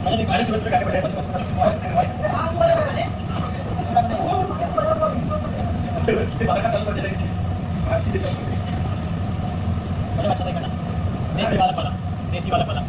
Ada di mana sebenarnya ada தேசி வாழைப்பழம் தேசி வாழைப்பழம்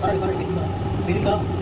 Dito, dito. Dito.